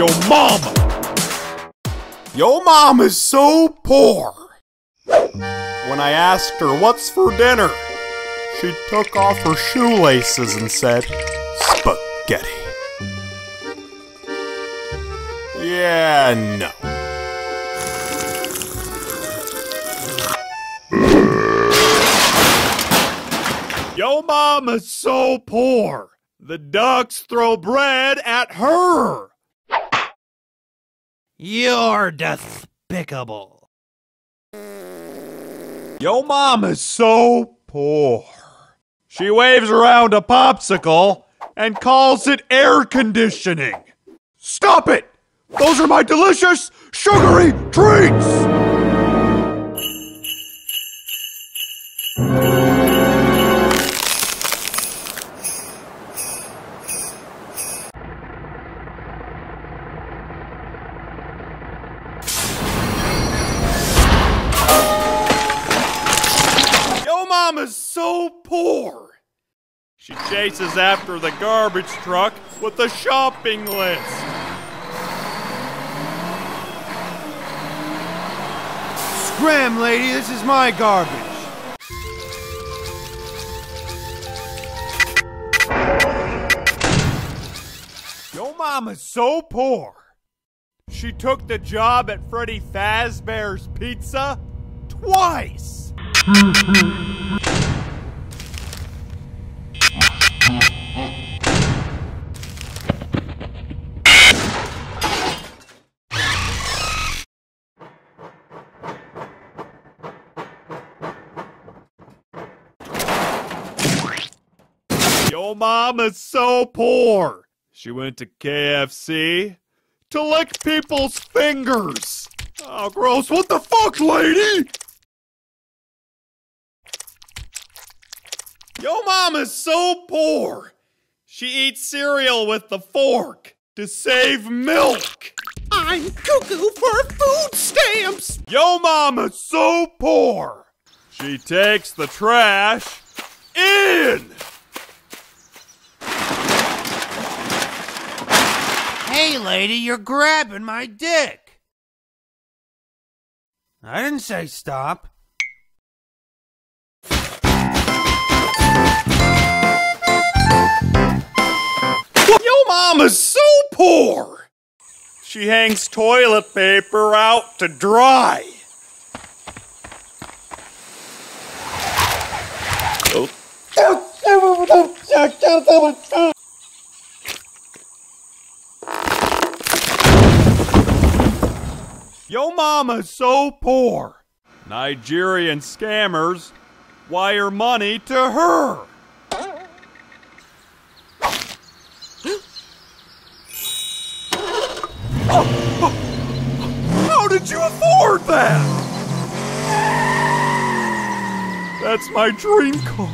Yo mama! Yo mom is so poor! When I asked her what's for dinner, she took off her shoelaces and said, Spaghetti. Yeah, no. Yo mama's so poor. The ducks throw bread at her. You're despicable. Yo is so poor. She waves around a popsicle and calls it air conditioning. Stop it! Those are my delicious, sugary treats! Mama's so poor. She chases after the garbage truck with a shopping list. Scram, lady, this is my garbage. Yo mama's so poor. She took the job at Freddy Fazbear's Pizza twice. Yo mama's so poor. She went to KFC to lick people's fingers. Oh, gross. What the fuck, lady? Yo mama's so poor. She eats cereal with the fork to save milk. I'm cuckoo for food stamps. Yo mama's so poor. She takes the trash in. Lady, you're grabbing my dick. I didn't say stop. Yo mama's so poor. She hangs toilet paper out to dry. Yo mama's so poor. Nigerian scammers wire money to her. How did you afford that? That's my dream car.